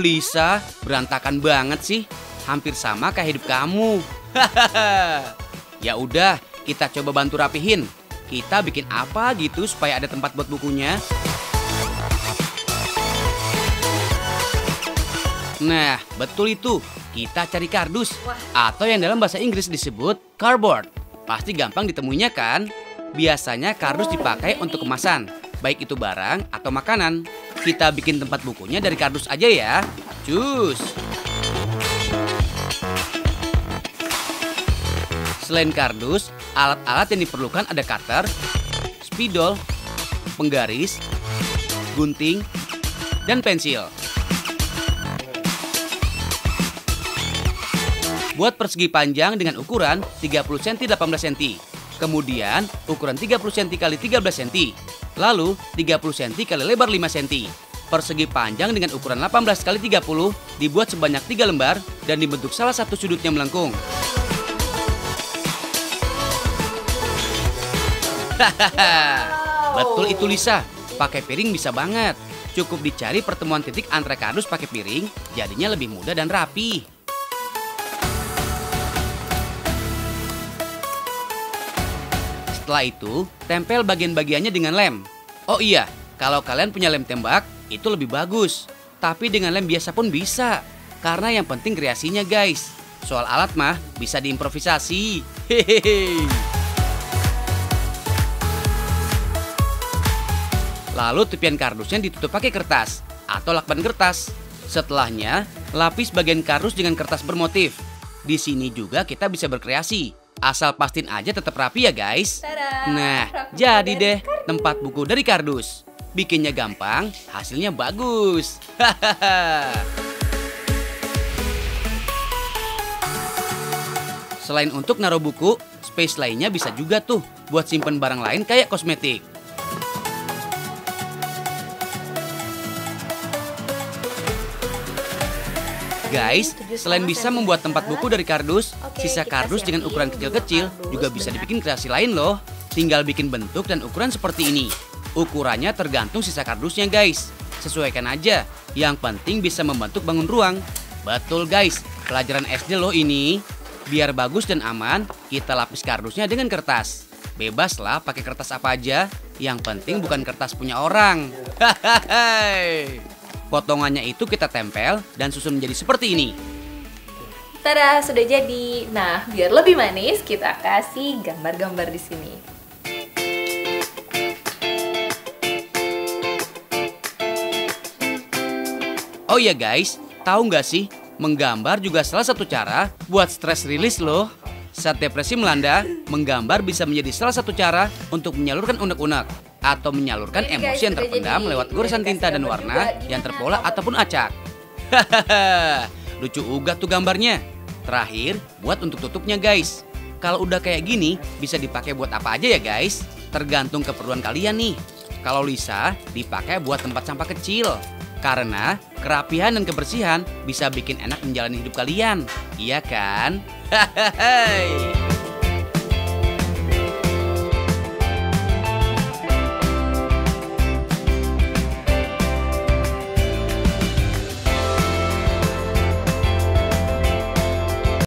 Lisa, berantakan banget sih. Hampir sama kayak hidup kamu. ya udah, kita coba bantu rapihin. Kita bikin apa gitu supaya ada tempat buat bukunya. Nah, betul itu. Kita cari kardus atau yang dalam bahasa Inggris disebut cardboard. Pasti gampang ditemuinya kan? Biasanya kardus dipakai untuk kemasan, baik itu barang atau makanan. Kita bikin tempat bukunya dari kardus aja ya. Cus. Selain kardus, alat-alat yang diperlukan ada cutter, spidol, penggaris, gunting, dan pensil. Buat persegi panjang dengan ukuran 30 cm 18 cm. Kemudian ukuran 30 cm x 13 cm. Lalu 30 cm x lebar 5 cm. Persegi panjang dengan ukuran 18 x 30 dibuat sebanyak 3 lembar dan dibentuk salah satu sudutnya melengkung. Hahaha, betul itu Lisa. Pakai piring bisa banget. Cukup dicari pertemuan titik antara kardus pakai piring, jadinya lebih mudah dan rapi. Setelah itu, tempel bagian-bagiannya dengan lem. Oh iya, kalau kalian punya lem tembak, itu lebih bagus. Tapi dengan lem biasa pun bisa. Karena yang penting kreasinya guys. Soal alat mah bisa diimprovisasi. Hehehe. Lalu tepian kardusnya ditutup pakai kertas atau lakban kertas. Setelahnya, lapis bagian kardus dengan kertas bermotif. Di sini juga kita bisa berkreasi. Asal pastiin aja tetap rapi ya guys. Tada, Nah, jadi deh kardus. tempat buku dari kardus. Bikinnya gampang, hasilnya bagus. Hahaha. Selain untuk naruh buku, space lainnya bisa juga tuh buat simpen barang lain kayak kosmetik. Guys, selain bisa membuat tempat buku dari kardus, sisa kardus dengan ukuran kecil-kecil juga bisa benar. dibikin kreasi lain loh. Tinggal bikin bentuk dan ukuran seperti ini. Ukurannya tergantung sisa kardusnya guys. Sesuaikan aja. Yang penting bisa membentuk bangun ruang. Betul guys, pelajaran SD loh ini. Biar bagus dan aman, kita lapis kardusnya dengan kertas. Bebas lah pakai kertas apa aja. Yang penting bukan kertas punya orang. Hahaha. Potongannya itu kita tempel dan susun menjadi seperti ini. Tada, sudah jadi. Nah, biar lebih manis, kita kasih gambar-gambar di sini. Oh iya guys, tahu nggak sih? Menggambar juga salah satu cara buat stress release loh. Saat depresi melanda, menggambar bisa menjadi salah satu cara untuk menyalurkan unek-unek atau menyalurkan Ini guys, emosi yang terpendam jadi. lewat goresan tinta dan warna juga. yang terpola ataupun acak. Hahaha, lucu uga tuh gambarnya. Terakhir, buat untuk tutupnya guys. Kalau udah kayak gini, bisa dipakai buat apa aja ya guys? Tergantung keperluan kalian nih. Kalau Lisa, dipakai buat tempat sampah kecil. Karena kerapihan dan kebersihan bisa bikin enak menjalani hidup kalian. Iya kan? Hahaha.